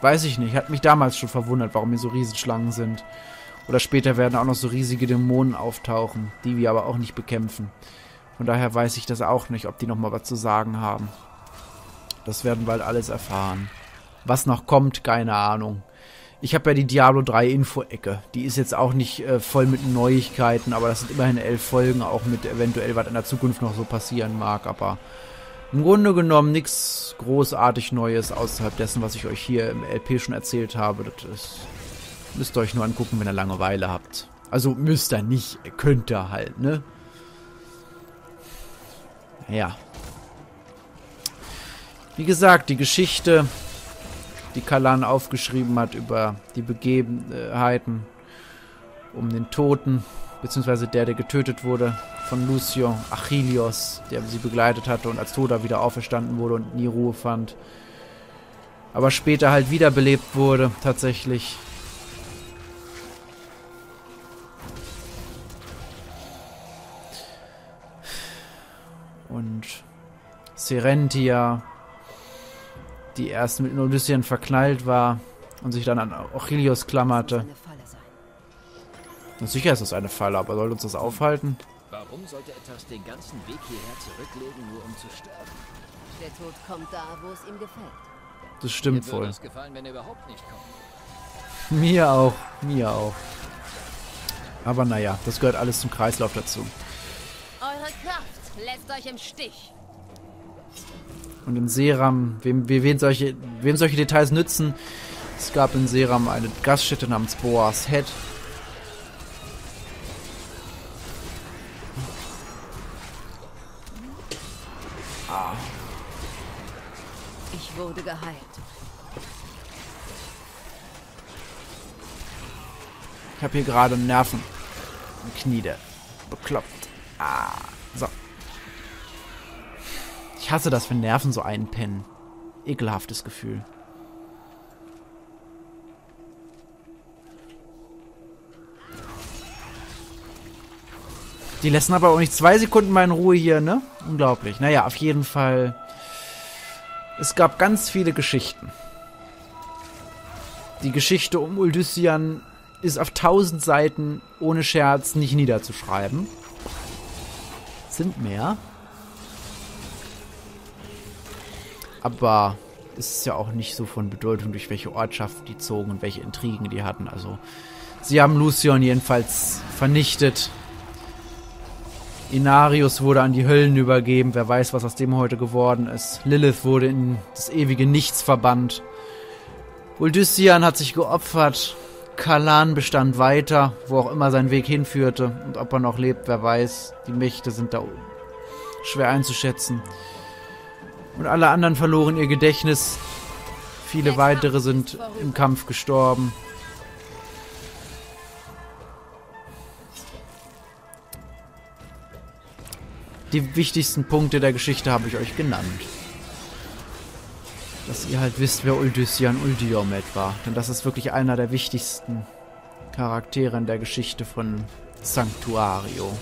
Weiß ich nicht. Hat mich damals schon verwundert, warum hier so Riesenschlangen sind. Oder später werden auch noch so riesige Dämonen auftauchen, die wir aber auch nicht bekämpfen. Von daher weiß ich das auch nicht, ob die nochmal was zu sagen haben. Das werden bald alles erfahren. Was noch kommt, keine Ahnung. Ich habe ja die Diablo 3 Info-Ecke. Die ist jetzt auch nicht äh, voll mit Neuigkeiten, aber das sind immerhin elf Folgen, auch mit eventuell, was in der Zukunft noch so passieren mag. Aber im Grunde genommen nichts großartig Neues außerhalb dessen, was ich euch hier im LP schon erzählt habe. Das ist, müsst ihr euch nur angucken, wenn ihr Langeweile habt. Also müsst ihr nicht, könnt ihr halt, ne? Ja. Wie gesagt, die Geschichte die Kalan aufgeschrieben hat über die Begebenheiten um den Toten, beziehungsweise der, der getötet wurde, von Lucio Achillios, der sie begleitet hatte und als Toter wieder auferstanden wurde und nie Ruhe fand. Aber später halt wiederbelebt wurde, tatsächlich. Und Serentia die erst mit Odysseen verknallt war und sich dann an Achilles klammerte. Sicher ist das eine Falle, aber soll uns das aufhalten? Warum sollte etwas den ganzen Weg hierher zurücklegen, nur um zu sterben? Der Tod kommt da, wo es ihm gefällt. Das stimmt Mir es gefallen, wenn er überhaupt nicht kommt. Mir auch, mir auch. Aber naja, das gehört alles zum Kreislauf dazu. Eure Kraft lässt euch im Stich. Und in Seram, wem, wem, solche, wem solche Details nützen, es gab in Seram eine Gaststätte namens Boas Head. Hier gerade Nerven. Im Knie, der bekloppt. Ah, so. Ich hasse das, wenn Nerven so einpennen. Ekelhaftes Gefühl. Die lassen aber auch nicht zwei Sekunden mal in Ruhe hier, ne? Unglaublich. Naja, auf jeden Fall. Es gab ganz viele Geschichten. Die Geschichte um Uldyssian ist auf tausend Seiten ohne Scherz nicht niederzuschreiben. Sind mehr. Aber es ist ja auch nicht so von Bedeutung, durch welche Ortschaft die zogen und welche Intrigen die hatten. Also, sie haben Lucion jedenfalls vernichtet. Inarius wurde an die Höllen übergeben. Wer weiß, was aus dem heute geworden ist. Lilith wurde in das ewige Nichts verbannt. Uldyssian hat sich geopfert. Kalan bestand weiter, wo auch immer sein Weg hinführte. Und ob er noch lebt, wer weiß. Die Mächte sind da schwer einzuschätzen. Und alle anderen verloren ihr Gedächtnis. Viele weitere sind im Kampf gestorben. Die wichtigsten Punkte der Geschichte habe ich euch genannt. Dass ihr halt wisst, wer Uldyssian Uldiomed war. Denn das ist wirklich einer der wichtigsten Charaktere in der Geschichte von Sanctuario.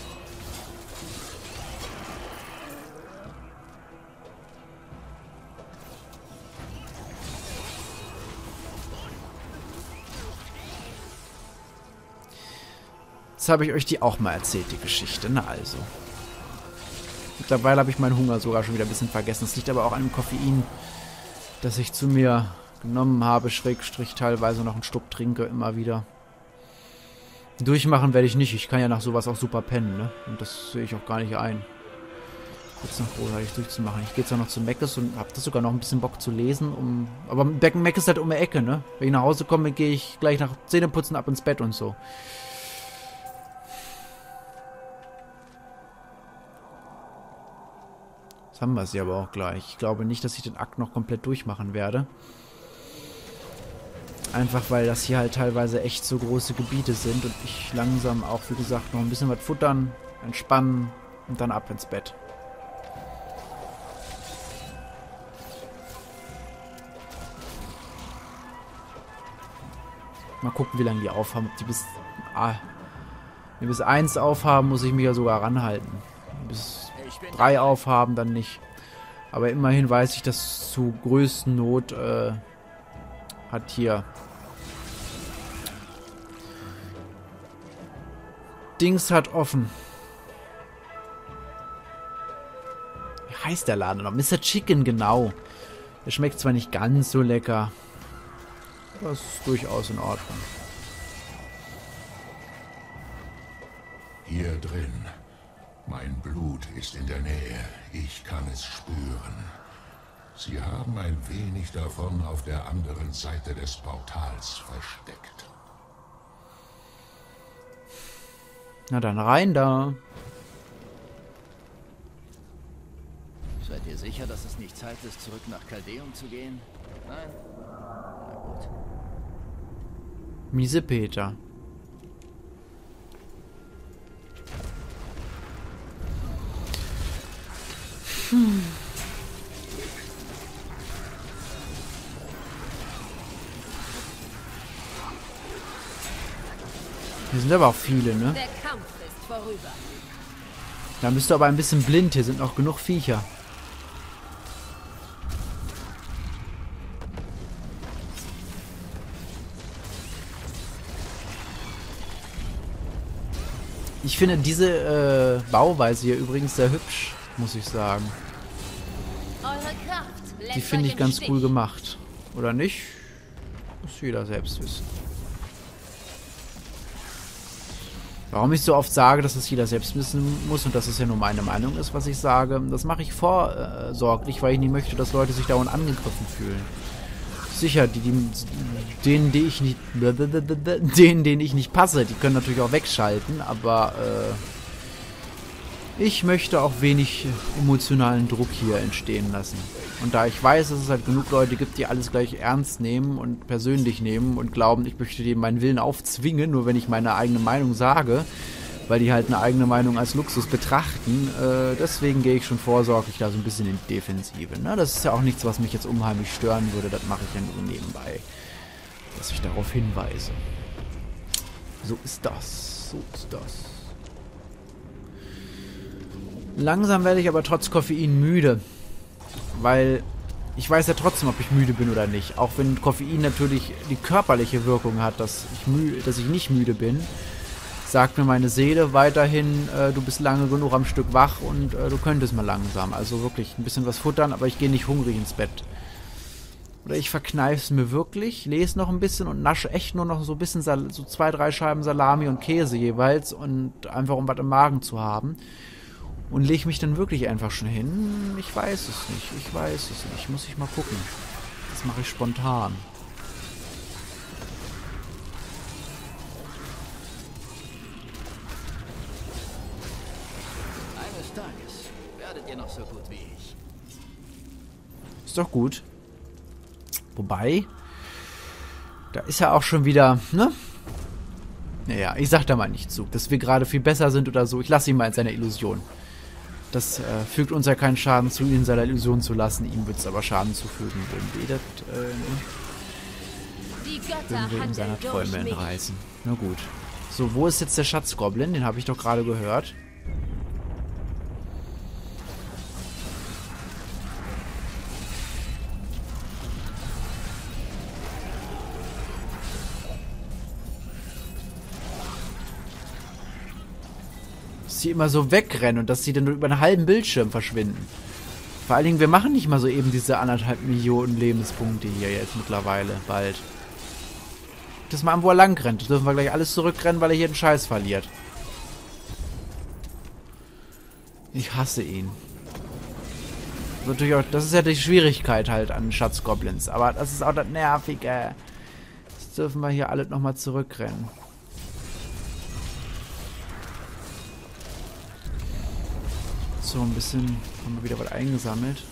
Jetzt habe ich euch die auch mal erzählt, die Geschichte. Na also. Mittlerweile habe ich meinen Hunger sogar schon wieder ein bisschen vergessen. Es liegt aber auch an dem Koffein, das ich zu mir genommen habe, Schrägstrich teilweise noch einen Schluck trinke, immer wieder. Durchmachen werde ich nicht. Ich kann ja nach sowas auch super pennen, ne? Und das sehe ich auch gar nicht ein. Jetzt noch großartig durchzumachen. Ich gehe jetzt auch noch zu Meckes und habe das sogar noch ein bisschen Bock zu lesen. Um, aber Meckes ist halt um die Ecke, ne? Wenn ich nach Hause komme, gehe ich gleich nach Zähneputzen ab ins Bett und so. Jetzt haben wir sie aber auch gleich. Ich glaube nicht, dass ich den Akt noch komplett durchmachen werde. Einfach weil das hier halt teilweise echt so große Gebiete sind und ich langsam auch, wie gesagt, noch ein bisschen was futtern, entspannen und dann ab ins Bett. Mal gucken, wie lange die aufhaben. Ob die bis, ah, wenn die bis 1 aufhaben, muss ich mich ja sogar ranhalten. Bis 3 aufhaben, dann nicht. Aber immerhin weiß ich, dass zu größten Not äh, hat hier Dings hat offen. Wie heißt der Laden noch? Mr. Chicken, genau. Der schmeckt zwar nicht ganz so lecker. aber ist durchaus in Ordnung. Ist in der Nähe. Ich kann es spüren. Sie haben ein wenig davon auf der anderen Seite des Portals versteckt. Na dann rein da. Seid ihr sicher, dass es nicht Zeit ist, zurück nach Caldeum zu gehen? Nein? Na gut. Miese Peter. Hier sind aber auch viele, ne? Da bist du aber ein bisschen blind. Hier sind noch genug Viecher. Ich finde diese äh, Bauweise hier übrigens sehr hübsch, muss ich sagen. Die finde ich ganz cool gemacht. Oder nicht? Muss jeder selbst wissen. Warum ich so oft sage, dass es jeder selbst wissen muss und dass es ja nur meine Meinung ist, was ich sage, das mache ich vorsorglich, weil ich nicht möchte, dass Leute sich dauernd angegriffen fühlen. Sicher, die, die, denen, die ich nicht, denen, denen ich nicht passe, die können natürlich auch wegschalten, aber äh, ich möchte auch wenig emotionalen Druck hier entstehen lassen. Und da ich weiß, dass es halt genug Leute gibt, die alles gleich ernst nehmen und persönlich nehmen und glauben, ich möchte dem meinen Willen aufzwingen, nur wenn ich meine eigene Meinung sage, weil die halt eine eigene Meinung als Luxus betrachten. Äh, deswegen gehe ich schon vorsorglich da so ein bisschen in die Defensive. Ne? Das ist ja auch nichts, was mich jetzt unheimlich stören würde. Das mache ich ja nur nebenbei, dass ich darauf hinweise. So ist das. So ist das. Langsam werde ich aber trotz Koffein müde. Weil ich weiß ja trotzdem, ob ich müde bin oder nicht. Auch wenn Koffein natürlich die körperliche Wirkung hat, dass ich, dass ich nicht müde bin, sagt mir meine Seele weiterhin, äh, du bist lange genug am Stück wach und äh, du könntest mal langsam. Also wirklich ein bisschen was futtern, aber ich gehe nicht hungrig ins Bett. Oder ich verkneife es mir wirklich, lese noch ein bisschen und nasche echt nur noch so ein bisschen, Sal so zwei, drei Scheiben Salami und Käse jeweils und einfach um was im Magen zu haben. Und lege mich dann wirklich einfach schon hin. Ich weiß es nicht. Ich weiß es nicht. Muss ich mal gucken. Das mache ich spontan. Eines Tages werdet ihr noch so gut wie ich. Ist doch gut. Wobei, da ist ja auch schon wieder, ne? Naja, ich sag da mal nicht zu, dass wir gerade viel besser sind oder so. Ich lasse ihn mal in seiner Illusion. Das äh, fügt uns ja keinen Schaden zu, ihn in seiner Illusion zu lassen. Ihm wird es aber Schaden zufügen, wenn wir, das, äh, wenn wir ihm seiner Träume entreißen. Na gut. So, wo ist jetzt der Schatzgoblin? Den habe ich doch gerade gehört. Dass sie immer so wegrennen und dass sie dann über einen halben Bildschirm verschwinden. Vor allen Dingen, wir machen nicht mal so eben diese anderthalb Millionen Lebenspunkte hier jetzt mittlerweile, bald. Das mal an, wo er lang rennt. Das dürfen wir gleich alles zurückrennen, weil er hier den Scheiß verliert. Ich hasse ihn. Das ist, auch, das ist ja die Schwierigkeit halt an Schatzgoblins. Aber das ist auch das Nervige. Jetzt dürfen wir hier alle nochmal zurückrennen. So, ein bisschen haben wir wieder was eingesammelt.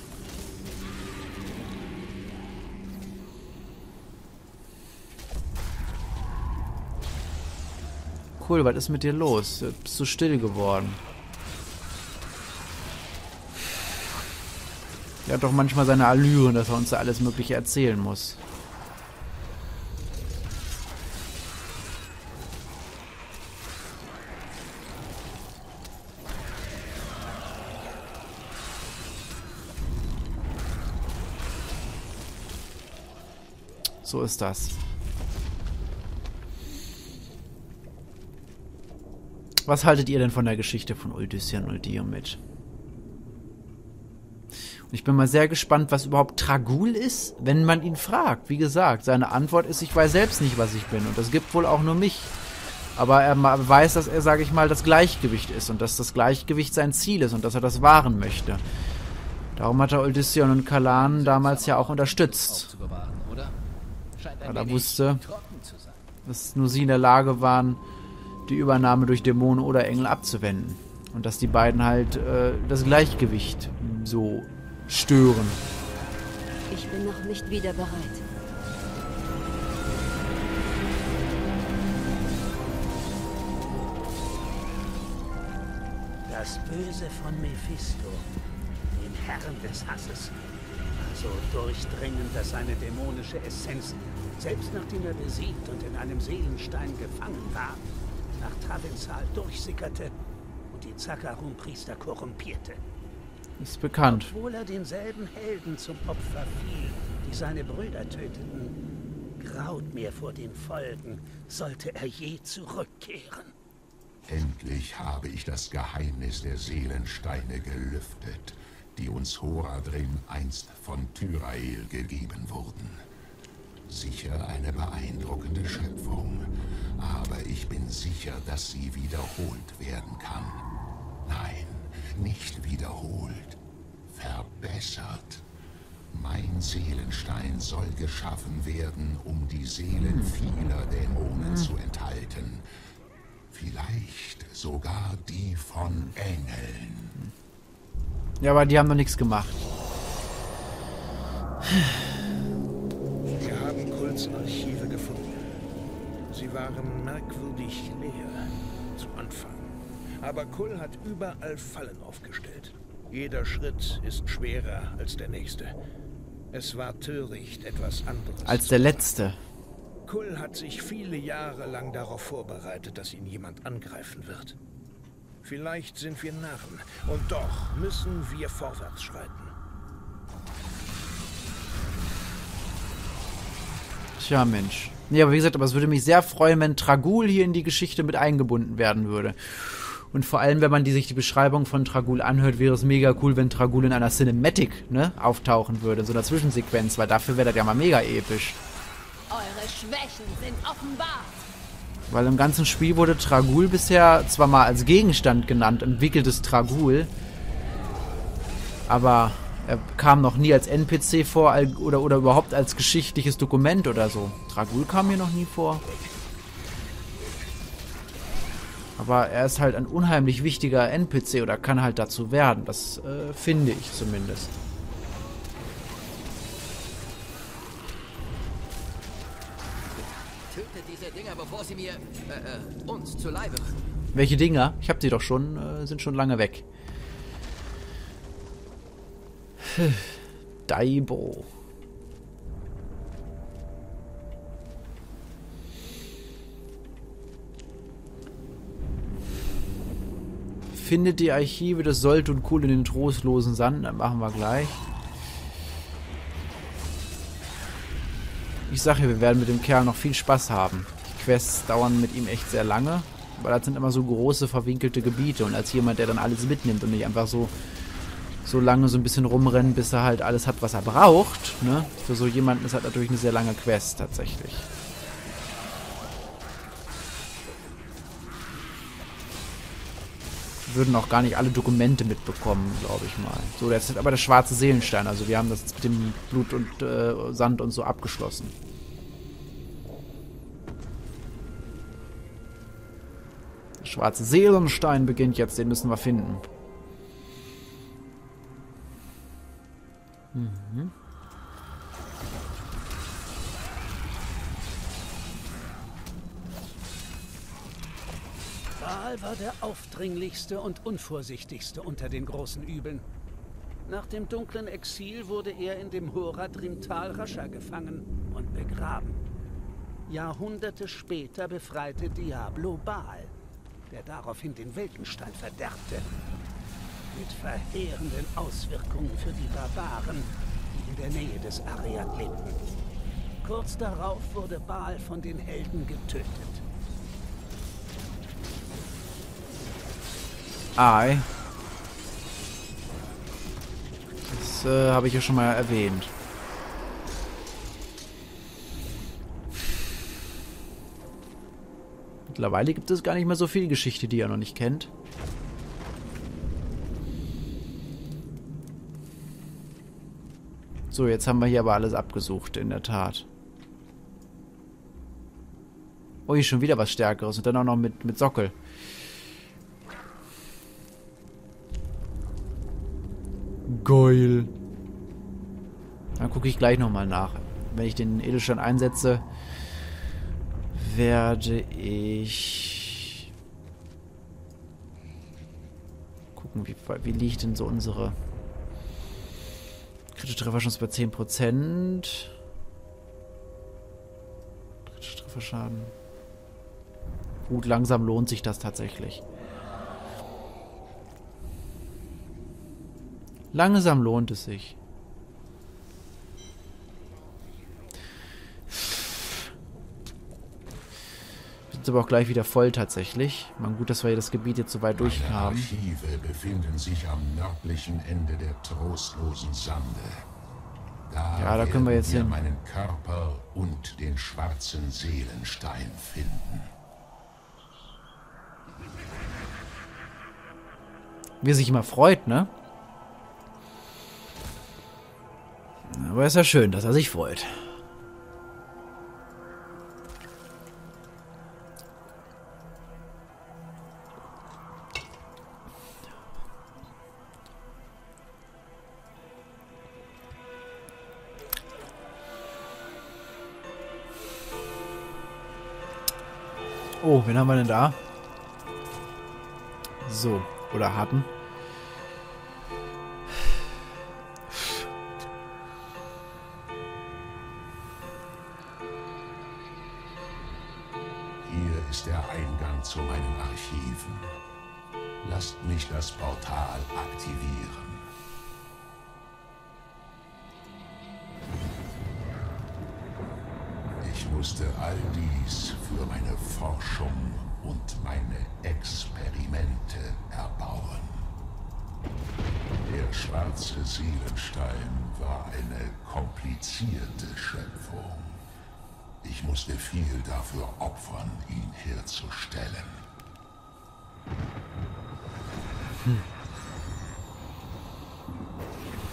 Cool, was ist mit dir los? Du bist so still geworden. Er hat doch manchmal seine Allüren, dass er uns da alles Mögliche erzählen muss. So ist das. Was haltet ihr denn von der Geschichte von Uldyssian und Diomed? Und ich bin mal sehr gespannt, was überhaupt Tragul ist, wenn man ihn fragt. Wie gesagt, seine Antwort ist, ich weiß selbst nicht, was ich bin. Und das gibt wohl auch nur mich. Aber er weiß, dass er, sage ich mal, das Gleichgewicht ist und dass das Gleichgewicht sein Ziel ist und dass er das wahren möchte. Darum hat er Odysseon und Kalan damals ja auch unterstützt. Weil er wusste, dass nur sie in der Lage waren, die Übernahme durch Dämonen oder Engel abzuwenden. Und dass die beiden halt äh, das Gleichgewicht so stören. Ich bin noch nicht wieder bereit. Das Böse von Mephisto, dem Herrn des Hasses, so durchdringend, dass seine dämonische Essenz, selbst nachdem er besiegt und in einem Seelenstein gefangen war, nach Travensal durchsickerte und die Zakarum-Priester korrumpierte. Ist bekannt. Obwohl er denselben Helden zum Opfer fiel, die seine Brüder töteten, graut mir vor den Folgen, sollte er je zurückkehren. Endlich habe ich das Geheimnis der Seelensteine gelüftet, die uns Horadrim einst von Tyrael gegeben wurden. Sicher eine beeindruckende Schöpfung, aber ich bin sicher, dass sie wiederholt werden kann. Nein, nicht wiederholt, verbessert. Mein Seelenstein soll geschaffen werden, um die Seelen vieler Dämonen zu enthalten. Vielleicht sogar die von Engeln. Ja, aber die haben noch nichts gemacht. Wir haben Kults Archive gefunden. Sie waren merkwürdig leer zu Anfang. Aber Kull hat überall Fallen aufgestellt. Jeder Schritt ist schwerer als der nächste. Es war töricht, etwas anderes. Als der letzte. Kull hat sich viele Jahre lang darauf vorbereitet, dass ihn jemand angreifen wird. Vielleicht sind wir Narren, und doch müssen wir vorwärts schreiten. Tja, Mensch. Nee, aber wie gesagt, aber es würde mich sehr freuen, wenn Tragul hier in die Geschichte mit eingebunden werden würde. Und vor allem, wenn man die, sich die Beschreibung von Tragul anhört, wäre es mega cool, wenn Tragul in einer Cinematic ne, auftauchen würde, in so einer Zwischensequenz, weil dafür wäre das ja mal mega episch. Eure Schwächen sind offenbart. Weil im ganzen Spiel wurde Tragul bisher zwar mal als Gegenstand genannt, entwickeltes Tragul, aber er kam noch nie als NPC vor oder, oder überhaupt als geschichtliches Dokument oder so. Tragul kam hier noch nie vor. Aber er ist halt ein unheimlich wichtiger NPC oder kann halt dazu werden. Das äh, finde ich zumindest. Dinger, bevor sie mir, äh, äh, uns zu Leibe. Welche Dinger? Ich hab sie doch schon, äh, sind schon lange weg. Daibo. Findet die Archive des Sold und Cool in den trostlosen Sand. Dann machen wir gleich. Ich sage wir werden mit dem Kerl noch viel Spaß haben. Quests dauern mit ihm echt sehr lange, weil das sind immer so große, verwinkelte Gebiete. Und als jemand, der dann alles mitnimmt und nicht einfach so, so lange so ein bisschen rumrennen, bis er halt alles hat, was er braucht, ne? Für so jemanden ist das natürlich eine sehr lange Quest tatsächlich. würden auch gar nicht alle Dokumente mitbekommen, glaube ich mal. So, das ist aber der schwarze Seelenstein. Also wir haben das mit dem Blut und äh, Sand und so abgeschlossen. Der schwarze Seelenstein beginnt jetzt, den müssen wir finden. Mhm. Baal war der aufdringlichste und unvorsichtigste unter den großen Übeln. Nach dem dunklen Exil wurde er in dem Horadrim-Tal Rascha gefangen und begraben. Jahrhunderte später befreite Diablo Baal, der daraufhin den Weltenstein verderbte. Mit verheerenden Auswirkungen für die Barbaren, die in der Nähe des Ariad lebten. Kurz darauf wurde Baal von den Helden getötet. Ei. Das äh, habe ich ja schon mal erwähnt. Mittlerweile gibt es gar nicht mehr so viel Geschichte, die ihr noch nicht kennt. So, jetzt haben wir hier aber alles abgesucht, in der Tat. Oh, hier schon wieder was Stärkeres und dann auch noch mit, mit Sockel. Geil. Dann gucke ich gleich nochmal nach. Wenn ich den Edelstein einsetze, werde ich gucken, wie, wie liegt denn so unsere kritische Trefferchance bei 10%. Kritische Trefferschaden. Gut, langsam lohnt sich das tatsächlich. Langsam lohnt es sich. Sind aber auch gleich wieder voll tatsächlich. Man gut, dass wir hier das Gebiet jetzt so weit durch haben. Archive befinden sich am nördlichen Ende der trostlosen Sande. Da, Ja, da können wir jetzt hin. meinen Körper und den schwarzen Seelenstein finden. Wie er sich immer freut, ne? Aber ist ja schön, dass er sich freut. Oh, wen haben wir denn da? So, oder hatten. Forschung und meine Experimente erbauen. Der schwarze Seelenstein war eine komplizierte Schöpfung. Ich musste viel dafür opfern, ihn herzustellen.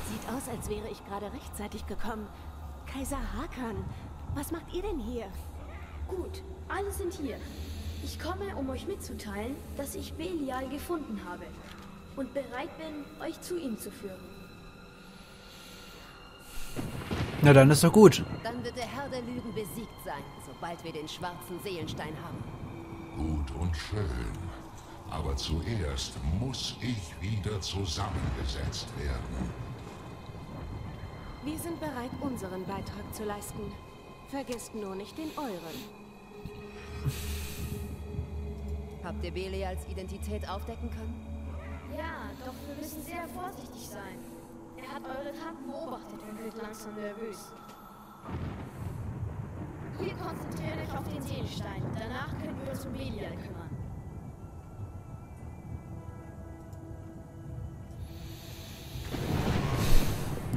Sieht aus, als wäre ich gerade rechtzeitig gekommen. Kaiser Hakan, was macht ihr denn hier? Gut, alle sind hier. Ich komme, um euch mitzuteilen, dass ich Belial gefunden habe und bereit bin, euch zu ihm zu führen. Na dann ist doch gut. Dann wird der Herr der Lügen besiegt sein, sobald wir den schwarzen Seelenstein haben. Gut und schön. Aber zuerst muss ich wieder zusammengesetzt werden. Wir sind bereit, unseren Beitrag zu leisten. Vergesst nur nicht den euren. Habt ihr Belials Identität aufdecken können? Ja, doch wir müssen sehr vorsichtig sein. Er hat eure Taten beobachtet und wird langsam nervös. Ihr konzentriert euch auf den Seelenstein. Danach können wir uns um Belial kümmern.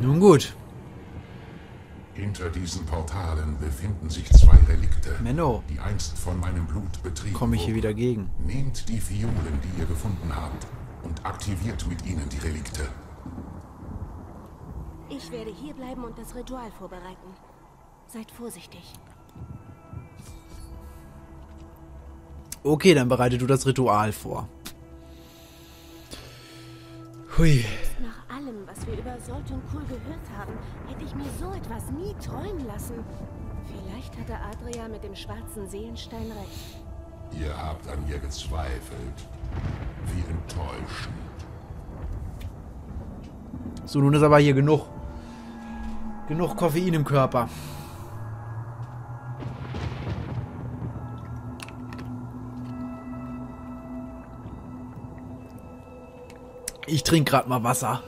Nun gut. Hinter diesen Portalen befinden sich zwei Relikte, Menno, die einst von meinem Blut betrieben komme ich hier wurden. wieder gegen. Nehmt die Fiolen, die ihr gefunden habt, und aktiviert mit ihnen die Relikte. Ich werde hier bleiben und das Ritual vorbereiten. Seid vorsichtig. Okay, dann bereite du das Ritual vor. Hui. Allem, was wir über Soltun Kul gehört haben, hätte ich mir so etwas nie träumen lassen. Vielleicht hatte Adria mit dem schwarzen Seelenstein recht. Ihr habt an mir gezweifelt. Wie enttäuschend. So, nun ist aber hier genug. Genug Koffein im Körper. Ich trinke gerade mal Wasser.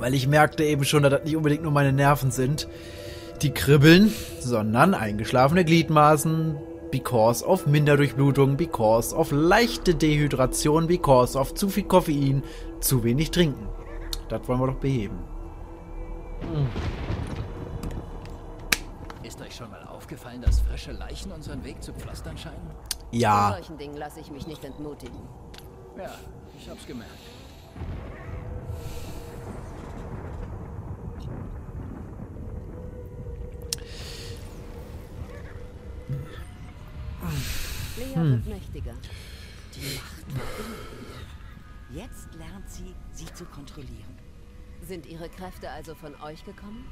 Weil ich merkte eben schon, dass das nicht unbedingt nur meine Nerven sind, die kribbeln, sondern eingeschlafene Gliedmaßen, because of Minderdurchblutung, because of leichte Dehydration, because of zu viel Koffein, zu wenig trinken. Das wollen wir doch beheben. Ist euch schon mal aufgefallen, dass frische Leichen unseren Weg zu pflastern scheinen? Ja, solchen Dingen lasse ich mich nicht entmutigen. Ja, ich hab's gemerkt. Wird mächtiger. Die Macht hier. Jetzt lernt sie, sie zu kontrollieren. Sind ihre Kräfte also von euch gekommen?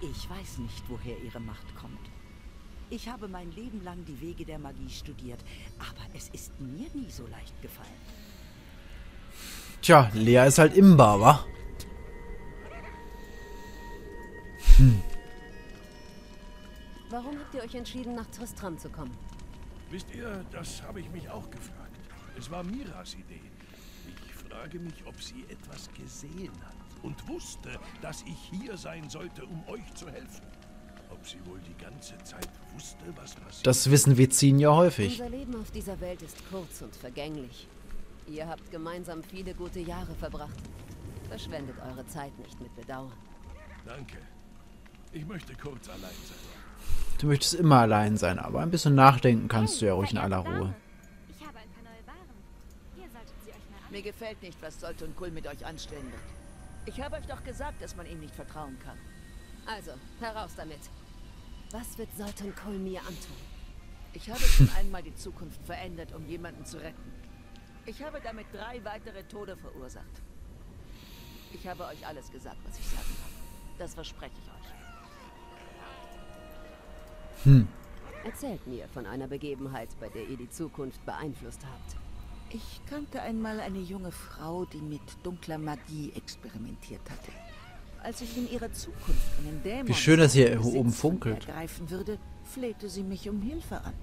Ich weiß nicht, woher ihre Macht kommt. Ich habe mein Leben lang die Wege der Magie studiert, aber es ist mir nie so leicht gefallen. tja, Lea ist halt imbar, wa? Warum habt ihr euch entschieden, nach Tristram zu kommen? Wisst ihr, das habe ich mich auch gefragt. Es war Miras Idee. Ich frage mich, ob sie etwas gesehen hat und wusste, dass ich hier sein sollte, um euch zu helfen. Ob sie wohl die ganze Zeit wusste, was passiert. Das wissen Vizin ja häufig. Unser Leben auf dieser Welt ist kurz und vergänglich. Ihr habt gemeinsam viele gute Jahre verbracht. Verschwendet eure Zeit nicht mit Bedauern. Danke. Ich möchte kurz allein sein. Du möchtest immer allein sein, aber ein bisschen nachdenken kannst du ja ruhig in aller Ruhe. Ich habe ein paar neue Waren. Ihr solltet sie euch mal Mir gefällt nicht, was Solt und Kull mit euch anstellen wird. Ich habe euch doch gesagt, dass man ihm nicht vertrauen kann. Also, heraus damit. Was wird Sultan Kol mir antun? Ich habe schon einmal die Zukunft verändert, um jemanden zu retten. Ich habe damit drei weitere Tode verursacht. Ich habe euch alles gesagt, was ich sagen kann. Das verspreche ich euch. Erzählt mir von einer Begebenheit, bei der ihr die Zukunft beeinflusst habt. Ich kannte einmal eine junge Frau, die mit dunkler Magie experimentiert hatte. Als ich in ihrer Zukunft einen Dämon Wie schön, dass hier oben funkelt. ihr ergreifen würde, flehte sie mich um Hilfe an.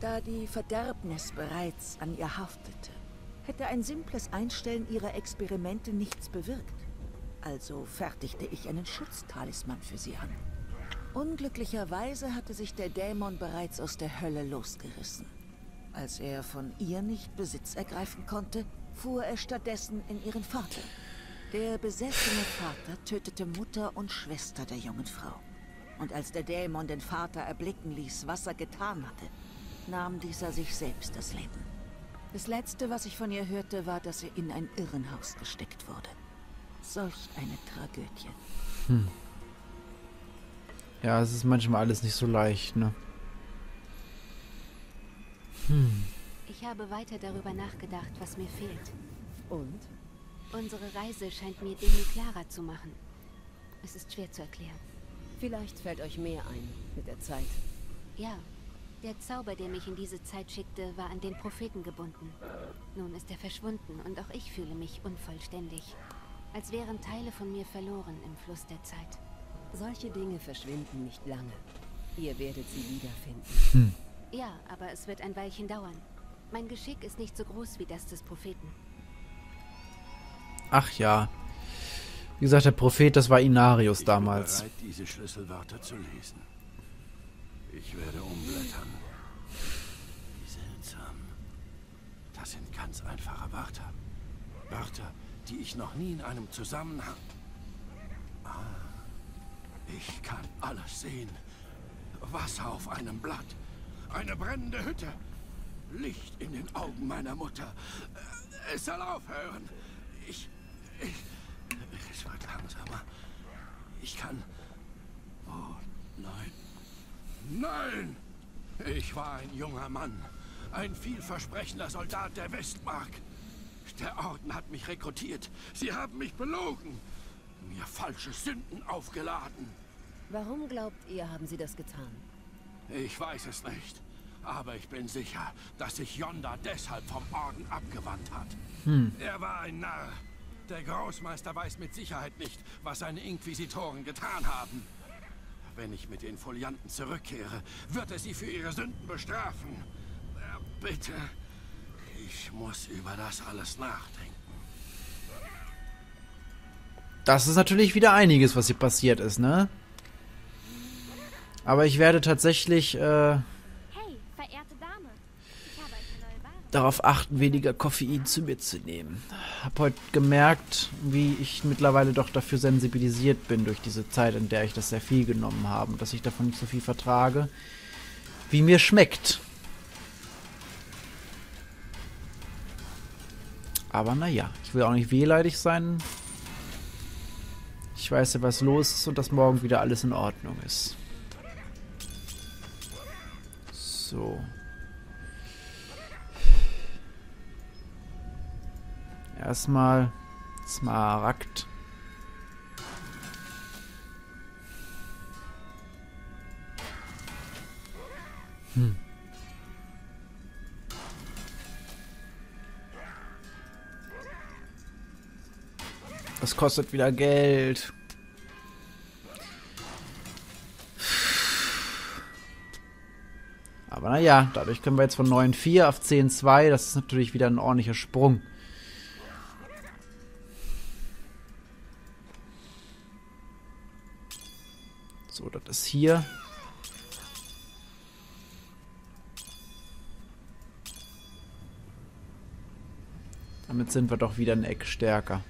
Da die Verderbnis bereits an ihr haftete, hätte ein simples Einstellen ihrer Experimente nichts bewirkt. Also fertigte ich einen Schutztalisman für sie an. Unglücklicherweise hatte sich der Dämon bereits aus der Hölle losgerissen. Als er von ihr nicht Besitz ergreifen konnte, fuhr er stattdessen in ihren Vater. Der besessene Vater tötete Mutter und Schwester der jungen Frau. Und als der Dämon den Vater erblicken ließ, was er getan hatte, nahm dieser sich selbst das Leben. Das Letzte, was ich von ihr hörte, war, dass er in ein Irrenhaus gesteckt wurde. Solch eine Tragödie. Ja, es ist manchmal alles nicht so leicht, ne? Ich habe weiter darüber nachgedacht, was mir fehlt. Und? Unsere Reise scheint mir Dinge klarer zu machen. Es ist schwer zu erklären. Vielleicht fällt euch mehr ein mit der Zeit. Ja, der Zauber, der mich in diese Zeit schickte, war an den Propheten gebunden. Nun ist er verschwunden und auch ich fühle mich unvollständig. Als wären Teile von mir verloren im Fluss der Zeit. Solche Dinge verschwinden nicht lange. Ihr werdet sie wiederfinden. Ja, aber es wird ein Weilchen dauern. Mein Geschick ist nicht so groß wie das des Propheten. Ach ja. Wie gesagt, der Prophet, das war Inarius Ich damals. bin bereit, diese Schlüsselwörter zu lesen. Ich werde umblättern. Wie seltsam. Das sind ganz einfache Wörter. Wörter, die ich noch nie in einem Zusammenhang... Ah, ich kann alles sehen. Wasser auf einem Blatt. Eine brennende Hütte. Licht in den Augen meiner Mutter. Es soll aufhören. Ich... ich es wird langsamer. Ich kann... Oh, nein. Nein! Ich war ein junger Mann. Ein vielversprechender Soldat der Westmark. Der Orden hat mich rekrutiert. Sie haben mich belogen. Mir falsche Sünden aufgeladen. Warum glaubt ihr, haben sie das getan? Ich weiß es nicht. Aber ich bin sicher, dass sich Yonda deshalb vom Orden abgewandt hat. Er war ein Narr. Der Großmeister weiß mit Sicherheit nicht, was seine Inquisitoren getan haben. Wenn ich mit den Folianten zurückkehre, wird er sie für ihre Sünden bestrafen. Bitte, ich muss über das alles nachdenken. Das ist natürlich wieder einiges, was hier passiert ist, ne? Aber ich werde tatsächlich äh, Hey, verehrte Dame. Ich eine neue Ware. darauf achten, weniger Koffein zu mir zu nehmen. Hab heute gemerkt, wie ich mittlerweile doch dafür sensibilisiert bin durch diese Zeit, in der ich das sehr viel genommen habe, dass ich davon nicht so viel vertrage, wie mir schmeckt. Aber naja, ich will auch nicht wehleidig sein. Ich weiß ja, was los ist und dass morgen wieder alles in Ordnung ist. So. Erstmal Smaragd. Hm. Das kostet wieder Geld. Aber naja, dadurch können wir jetzt von 9,4 auf 10,2. Das ist natürlich wieder ein ordentlicher Sprung. So, das ist hier. Damit sind wir doch wieder ein Eck stärker.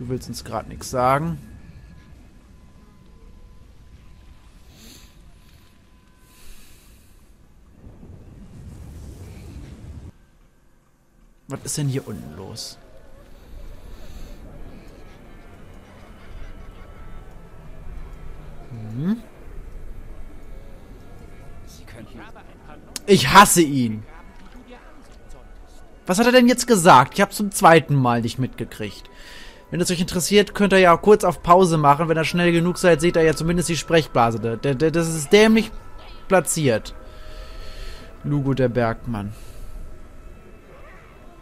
Du willst uns gerade nichts sagen. Was ist denn hier unten los? Hm? Ich hasse ihn. Was hat er denn jetzt gesagt? Ich habe zum zweiten Mal nicht mitgekriegt. Wenn es euch interessiert, könnt ihr ja kurz auf Pause machen. Wenn ihr schnell genug seid, seht ihr ja zumindest die Sprechblase. Das ist dämlich platziert. Lugo der Bergmann.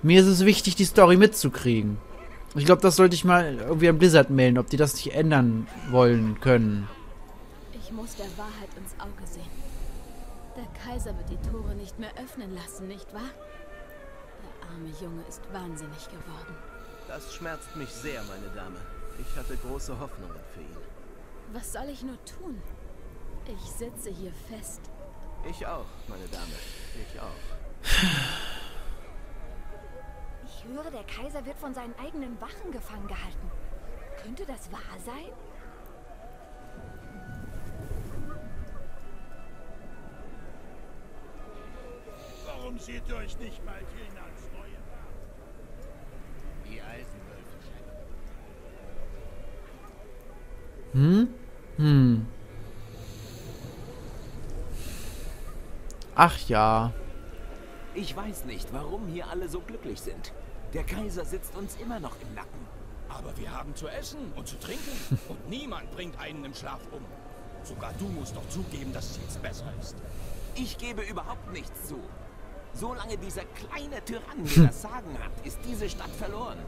Mir ist es wichtig, die Story mitzukriegen. Ich glaube, das sollte ich mal irgendwie am Blizzard melden, ob die das nicht ändern wollen können. Ich muss der Wahrheit ins Auge sehen. Der Kaiser wird die Tore nicht mehr öffnen lassen, nicht wahr? Der arme Junge ist wahnsinnig geworden. Das schmerzt mich sehr, meine Dame. Ich hatte große Hoffnungen für ihn. Was soll ich nur tun? Ich sitze hier fest. Ich auch, meine Dame. Ich auch. Ich höre, der Kaiser wird von seinen eigenen Wachen gefangen gehalten. Könnte das wahr sein? Warum seht ihr euch nicht mal hin als neue Die Eisenwölfe Hm? Hm. Ach ja. Ich weiß nicht, warum hier alle so glücklich sind. Der Kaiser sitzt uns immer noch im Nacken. Aber wir haben zu essen und zu trinken. und niemand bringt einen im Schlaf um. Sogar du musst doch zugeben, dass es jetzt besser ist. Ich gebe überhaupt nichts zu. Solange dieser kleine Tyrann mir das Sagen hat, ist diese Stadt verloren.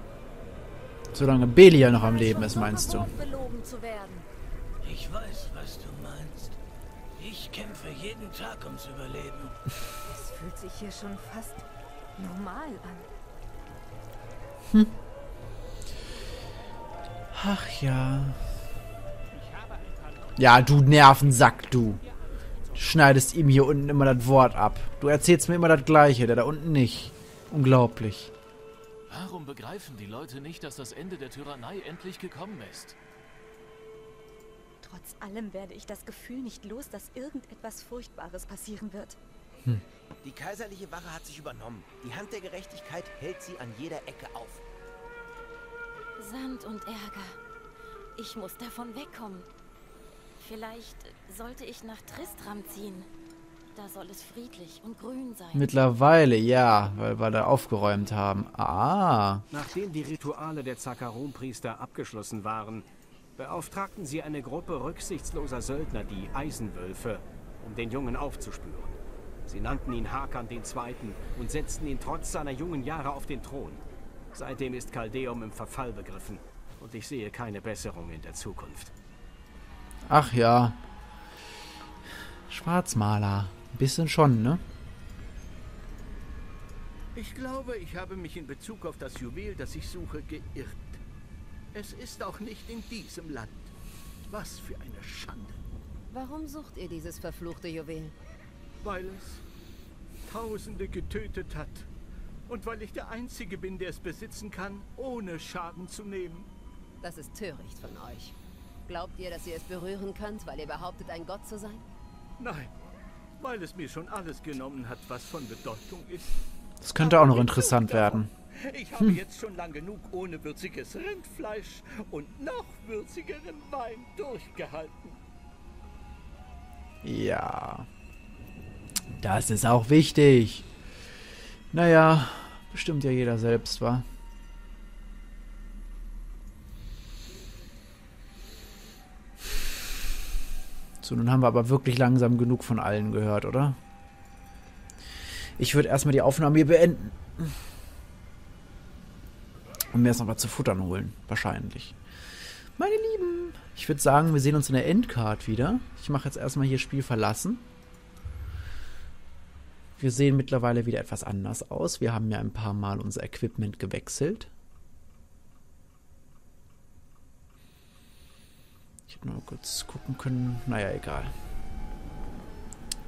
Solange Belia noch am Leben ist, meinst du? Belogen zu werden. Ich weiß, was du meinst. Ich kämpfe jeden Tag ums Überleben. Es fühlt sich hier schon fast normal an. Hm. Ach ja. Ja, du Nervensack, du. Schneidest ihm hier unten immer das Wort ab. Du erzählst mir immer das Gleiche, der da unten nicht. Unglaublich. Warum begreifen die Leute nicht, dass das Ende der Tyrannei endlich gekommen ist? Trotz allem werde ich das Gefühl nicht los, dass irgendetwas Furchtbares passieren wird. Hm. Die kaiserliche Wache hat sich übernommen. Die Hand der Gerechtigkeit hält sie an jeder Ecke auf. Sand und Ärger. Ich muss davon wegkommen. Vielleicht sollte ich nach Tristram ziehen. Da soll es friedlich und grün sein. Mittlerweile, ja, weil wir da aufgeräumt haben. Ah. Nachdem die Rituale der Zakaron-Priester abgeschlossen waren, beauftragten sie eine Gruppe rücksichtsloser Söldner, die Eisenwölfe, um den Jungen aufzuspüren. Sie nannten ihn Hakan II. und setzten ihn trotz seiner jungen Jahre auf den Thron. Seitdem ist Kaldeum im Verfall begriffen und ich sehe keine Besserung in der Zukunft. Ach ja. Schwarzmaler. Ein bisschen schon, ne? Ich glaube, ich habe mich in Bezug auf das Juwel, das ich suche, geirrt. Es ist auch nicht in diesem Land. Was für eine Schande. Warum sucht ihr dieses verfluchte Juwel? Weil es Tausende getötet hat. Und weil ich der Einzige bin, der es besitzen kann, ohne Schaden zu nehmen. Das ist töricht von euch. Glaubt ihr, dass ihr es berühren könnt, weil ihr behauptet, ein Gott zu sein? Nein, weil es mir schon alles genommen hat, was von Bedeutung ist. Das könnte auch noch interessant werden. Ich habe hm. jetzt schon lang genug ohne würziges Rindfleisch und noch würzigeren Wein durchgehalten. Ja. Das ist auch wichtig. Naja, bestimmt ja jeder selbst, war. So, nun haben wir aber wirklich langsam genug von allen gehört, oder? Ich würde erstmal die Aufnahme hier beenden. Und mir erst noch was zu futtern holen. Wahrscheinlich. Meine Lieben, ich würde sagen, wir sehen uns in der Endcard wieder. Ich mache jetzt erstmal hier Spiel verlassen. Wir sehen mittlerweile wieder etwas anders aus. Wir haben ja ein paar Mal unser Equipment gewechselt. Ich hätte nur kurz gucken können. Naja, egal.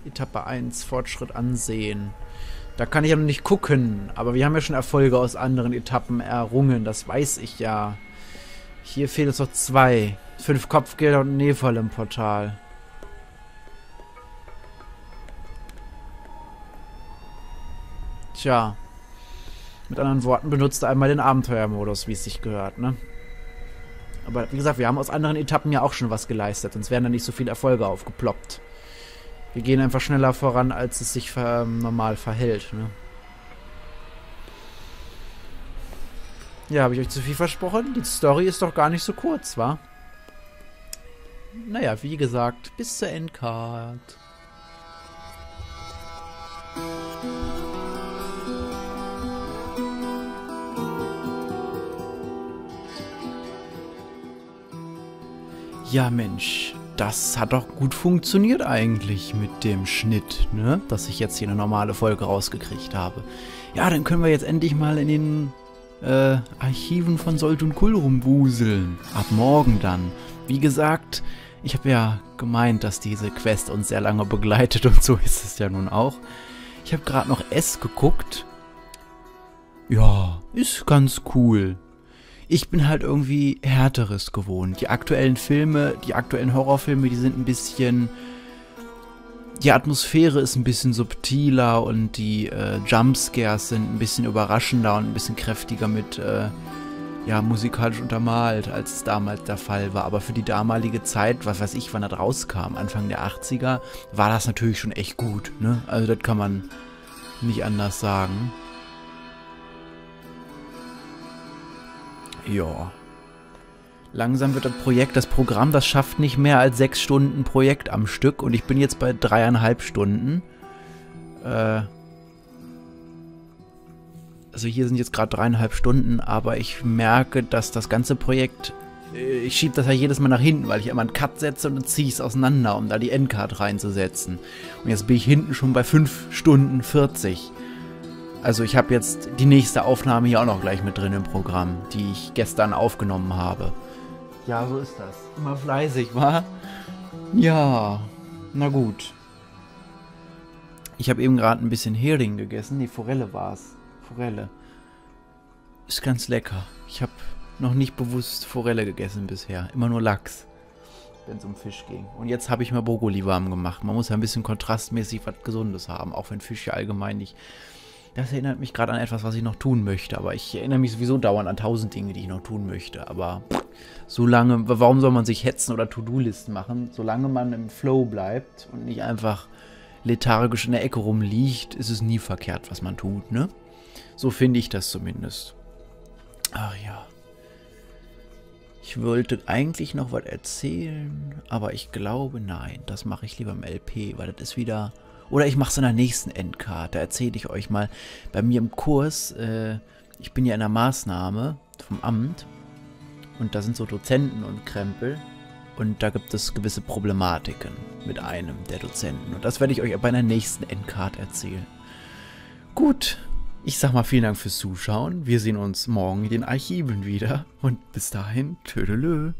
Etappe 1, Fortschritt ansehen. Da kann ich ja noch nicht gucken, aber wir haben ja schon Erfolge aus anderen Etappen errungen, das weiß ich ja. Hier fehlen es noch zwei. Fünf Kopfgelder und Nefall im Portal. Tja. Mit anderen Worten, benutzt einmal den Abenteuermodus, wie es sich gehört, ne? Aber wie gesagt, wir haben aus anderen Etappen ja auch schon was geleistet, sonst wären da nicht so viele Erfolge aufgeploppt. Wir gehen einfach schneller voran, als es sich ver normal verhält. Ne? Ja, habe ich euch zu viel versprochen? Die Story ist doch gar nicht so kurz, wa? Naja, wie gesagt, bis zur Endcard. Ja, Mensch, das hat doch gut funktioniert eigentlich mit dem Schnitt, ne? Dass ich jetzt hier eine normale Folge rausgekriegt habe. Ja, dann können wir jetzt endlich mal in den äh, Archiven von Solt und Kull rumwuseln. Ab morgen dann. Wie gesagt, ich habe ja gemeint, dass diese Quest uns sehr lange begleitet und so ist es ja nun auch. Ich habe gerade noch S geguckt. Ja, ist ganz cool ich bin halt irgendwie härteres gewohnt. Die aktuellen Filme, die aktuellen Horrorfilme, die sind ein bisschen. Die Atmosphäre ist ein bisschen subtiler und die äh, Jumpscares sind ein bisschen überraschender und ein bisschen kräftiger mit, äh, ja, musikalisch untermalt, als es damals der Fall war. Aber für die damalige Zeit, was weiß ich, wann das rauskam, Anfang der 80er, war das natürlich schon echt gut, ne? Also das kann man nicht anders sagen. Ja. Langsam wird das Projekt, das Programm, das schafft nicht mehr als sechs Stunden Projekt am Stück und ich bin jetzt bei dreieinhalb Stunden. Äh, also hier sind jetzt gerade dreieinhalb Stunden, aber ich merke, dass das ganze Projekt, äh, ich schiebe das ja jedes Mal nach hinten, weil ich immer einen Cut setze und dann ziehe ich es auseinander, um da die Endcard reinzusetzen. Und jetzt bin ich hinten schon bei fünf Stunden 40. Also ich habe jetzt die nächste Aufnahme hier auch noch gleich mit drin im Programm, die ich gestern aufgenommen habe. Ja, so ist das. Immer fleißig, wa? Ja, na gut. Ich habe eben gerade ein bisschen Hering gegessen. Die Forelle war es. Forelle. Ist ganz lecker. Ich habe noch nicht bewusst Forelle gegessen bisher. Immer nur Lachs, wenn es um Fisch ging. Und jetzt habe ich mir Brokkoli warm gemacht. Man muss ja ein bisschen kontrastmäßig was Gesundes haben, auch wenn Fisch ja allgemein nicht das erinnert mich gerade an etwas, was ich noch tun möchte. Aber ich erinnere mich sowieso dauernd an tausend Dinge, die ich noch tun möchte. Aber solange, warum soll man sich hetzen oder To-Do-Listen machen? Solange man im Flow bleibt und nicht einfach lethargisch in der Ecke rumliegt, ist es nie verkehrt, was man tut, ne? So finde ich das zumindest. Ach ja. Ich wollte eigentlich noch was erzählen, aber ich glaube, nein. Das mache ich lieber im LP, weil das ist wieder oder ich mache es in der nächsten Endcard. Da erzähle ich euch mal. Bei mir im Kurs, äh, ich bin ja in der Maßnahme vom Amt. Und da sind so Dozenten und Krempel. Und da gibt es gewisse Problematiken mit einem der Dozenten. Und das werde ich euch bei einer nächsten Endcard erzählen. Gut, Ich sag mal vielen Dank fürs Zuschauen. Wir sehen uns morgen in den Archiven wieder. Und bis dahin, tschödelö.